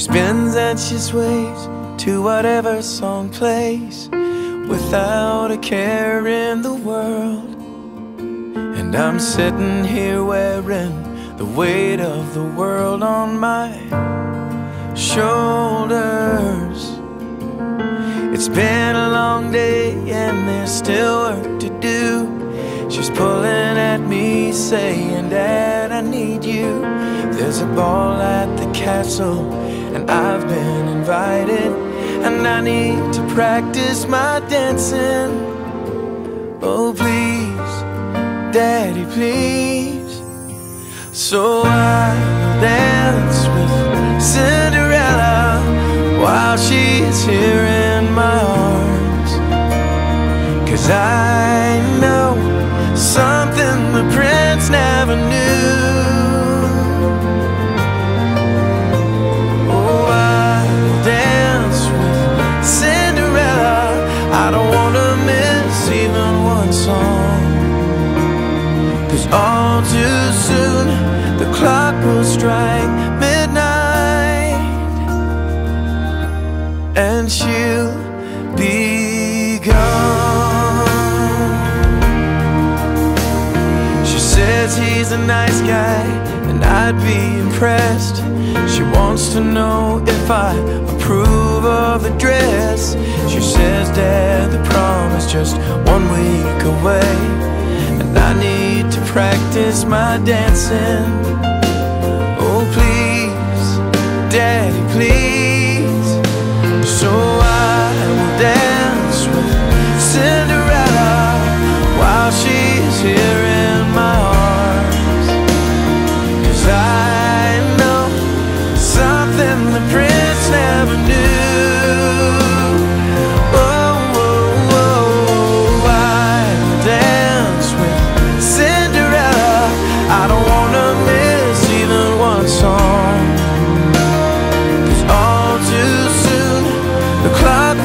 spins and she sways to whatever song plays without a care in the world. And I'm sitting here wearing the weight of the world on my shoulders. It's been a long day and there's still work to do. She's pulling at me, saying, Dad, I need you. There's a ball at the castle, and I've been invited. And I need to practice my dancing. Oh, please, Daddy, please. So I will dance with Cinderella while she's here in my arms. Cause I know something all too soon the clock will strike midnight and she'll be gone. She says he's a nice guy and I'd be impressed. She wants to know if I approve of the dress. She says, Dad, the prom is just one week away. Practice my dancing. Oh, please, Daddy, please.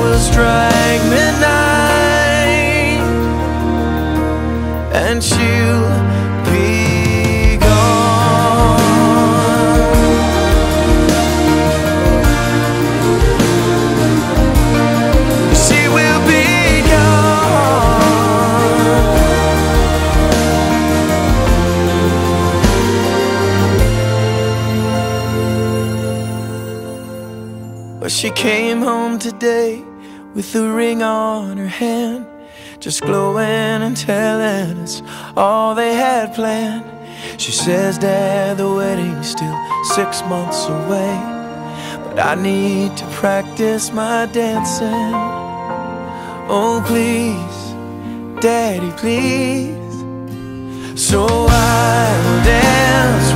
Will strike midnight and she'll be gone. She will be gone. But she came home today with a ring on her hand, just glowing and telling us all they had planned. She says, Dad, the wedding's still six months away, but I need to practice my dancing. Oh, please, Daddy, please. So I will dance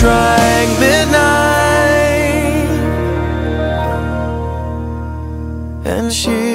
strike midnight. And she'll